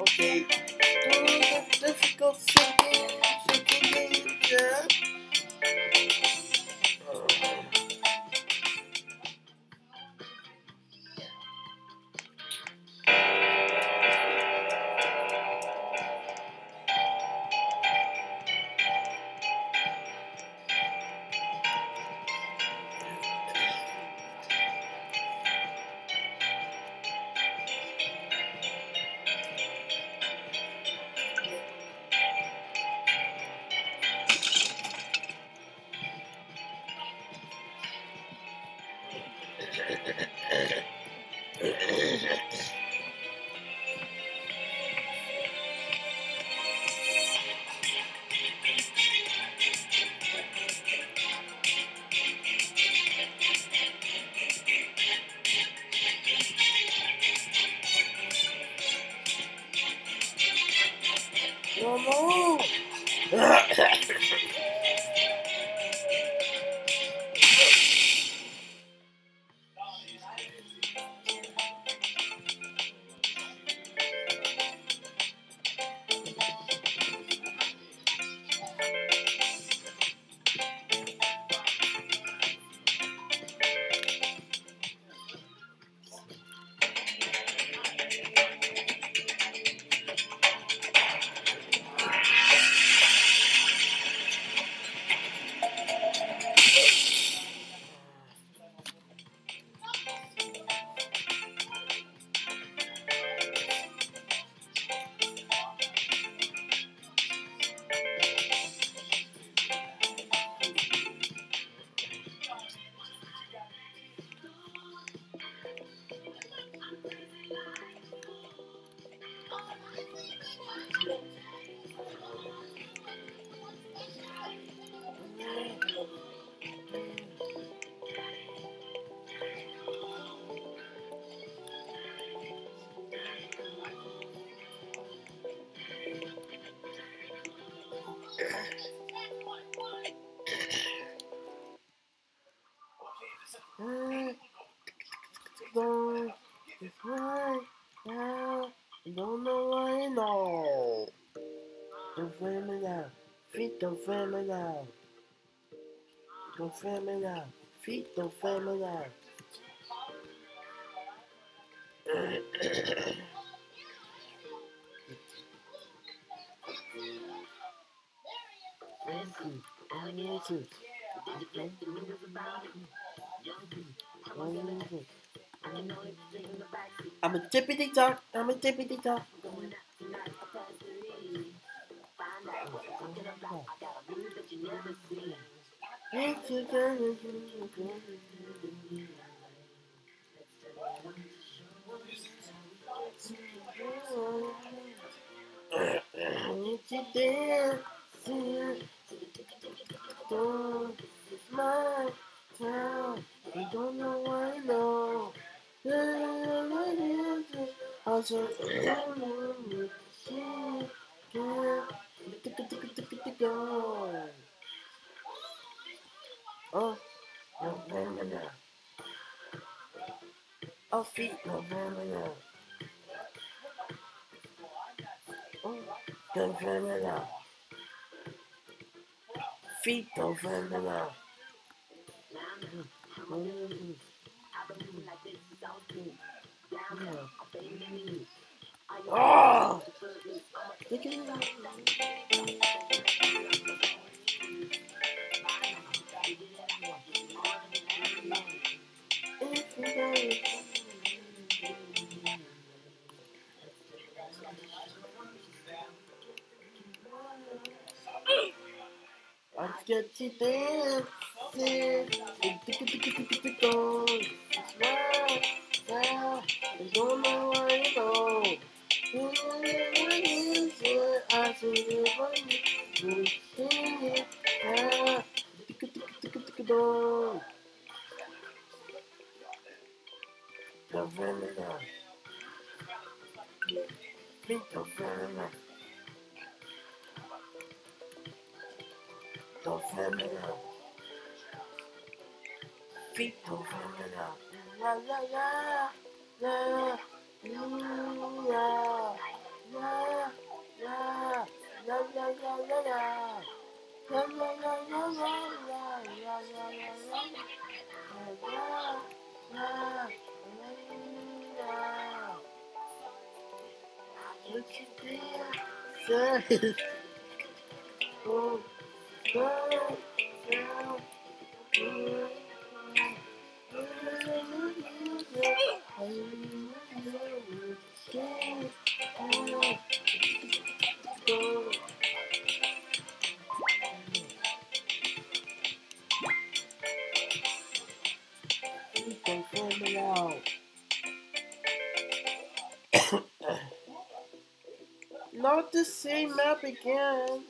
Okay. Difficult second, second danger. Don't, it's right now. Know what I know. Don't flame it out. Feet don't flame it out. Don't flame it out. Feet don't flame it out. Thank. I need you. I'm a tippity top. I'm a tippity top. Need to dance, don't my town. You don't know what I know. I said, Oh, November now. Oh, feet, November now. Oh, November now. Oh! Look at Let's get you dancing. November. Pink November. November. Feet November. La la la la la la la Says, oh, girl, girl, Not the same map again.